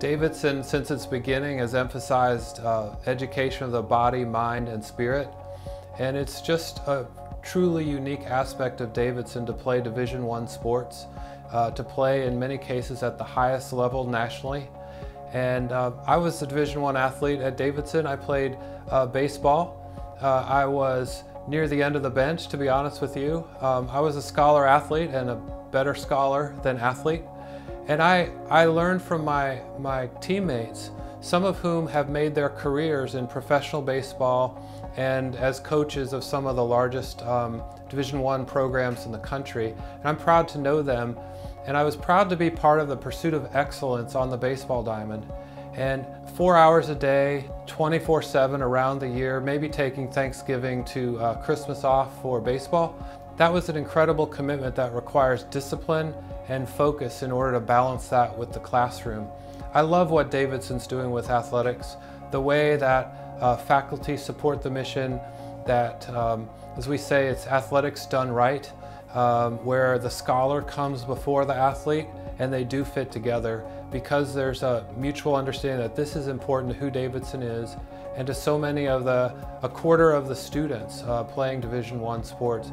Davidson, since its beginning, has emphasized uh, education of the body, mind, and spirit. And it's just a truly unique aspect of Davidson to play Division One sports, uh, to play in many cases at the highest level nationally. And uh, I was a Division One athlete at Davidson. I played uh, baseball. Uh, I was near the end of the bench, to be honest with you. Um, I was a scholar athlete and a better scholar than athlete. And I, I learned from my, my teammates, some of whom have made their careers in professional baseball and as coaches of some of the largest um, Division One programs in the country. And I'm proud to know them. And I was proud to be part of the pursuit of excellence on the baseball diamond. And four hours a day, 24 7 around the year, maybe taking Thanksgiving to uh, Christmas off for baseball. That was an incredible commitment that requires discipline and focus in order to balance that with the classroom. I love what Davidson's doing with athletics, the way that uh, faculty support the mission, that, um, as we say, it's athletics done right, um, where the scholar comes before the athlete and they do fit together because there's a mutual understanding that this is important to who Davidson is and to so many of the, a quarter of the students uh, playing Division One sports.